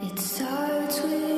It starts with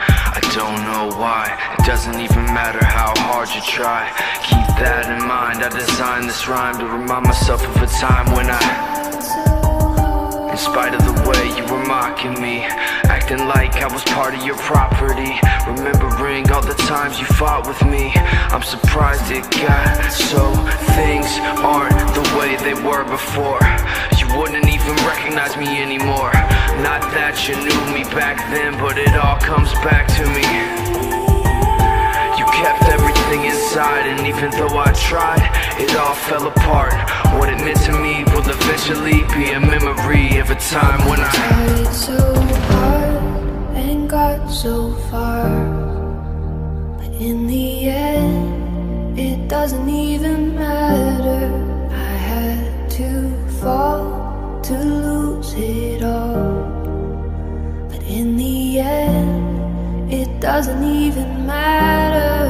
don't know why. It doesn't even matter how hard you try. Keep that in mind. I designed this rhyme to remind myself of a time when I, in spite of the way you were mocking me, acting like I was part of your property, remembering all the times you fought with me. I'm surprised it got so things aren't the way they were before. You wouldn't even recognize me anymore. You knew me back then, but it all comes back to me. You kept everything inside, and even though I tried, it all fell apart. What it meant to me will eventually be a memory of a time when I. tried so hard and got so far, but in the end, it doesn't even matter. I had to fall to lose it doesn't even matter.